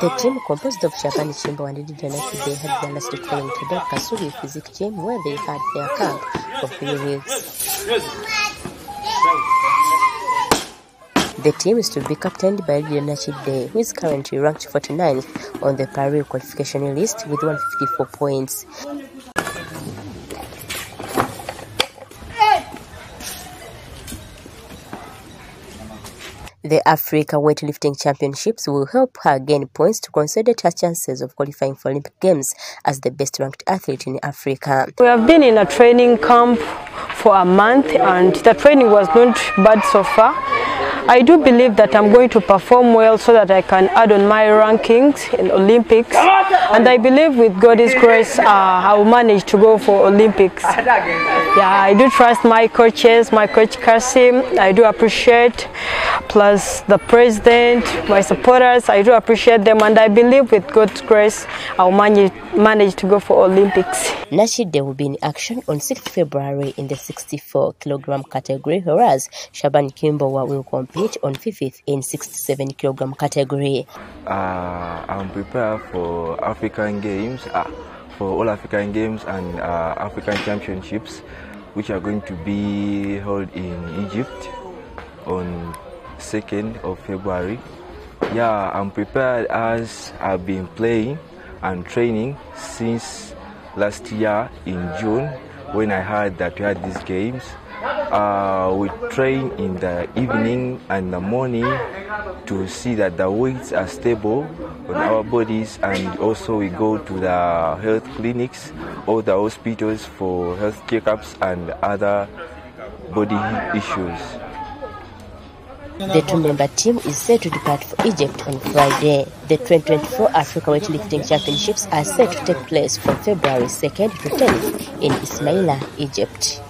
The team composed of Shabani Kimbowa and Lydia Nakide had their last training today at Kasuri Physique Gym where they had their camp for three weeks. The team is to be captained by Lydia Nachide, who is currently ranked 49th on the Paris qualification list with 154 points. The Africa Weightlifting Championships will help her gain points to consolidate her chances of qualifying for Olympic Games as the best ranked athlete in Africa. We have been in a training camp for a month and the training was not bad so far. I do believe that I'm going to perform well so that I can add on my rankings in Olympics. And I believe with God's grace, uh, I will manage to go for Olympics. Yeah, I do trust my coaches, my coach Kasim. I do appreciate, plus the president, my supporters. I do appreciate them, and I believe with God's grace, I'll manage manage to go for Olympics. Nachide will be in action on 6th February in the 64 kilogram category, whereas Shaban Kimbowa will compete on 5th in 67 kilogram category. Uh, I'm prepared for African Games, uh, for all African Games and uh, African Championships, which are going to be held in Egypt on 2nd of February. Yeah, I'm prepared as I've been playing and training since last year in June when I heard that we had these games. Uh, we train in the evening and the morning to see that the weights are stable on our bodies and also we go to the health clinics or the hospitals for health checkups and other body issues. The two-member team is set to depart for Egypt on Friday. The 2024 Africa Weightlifting Championships are set to take place from February 2nd to 10th in Ismaila, Egypt.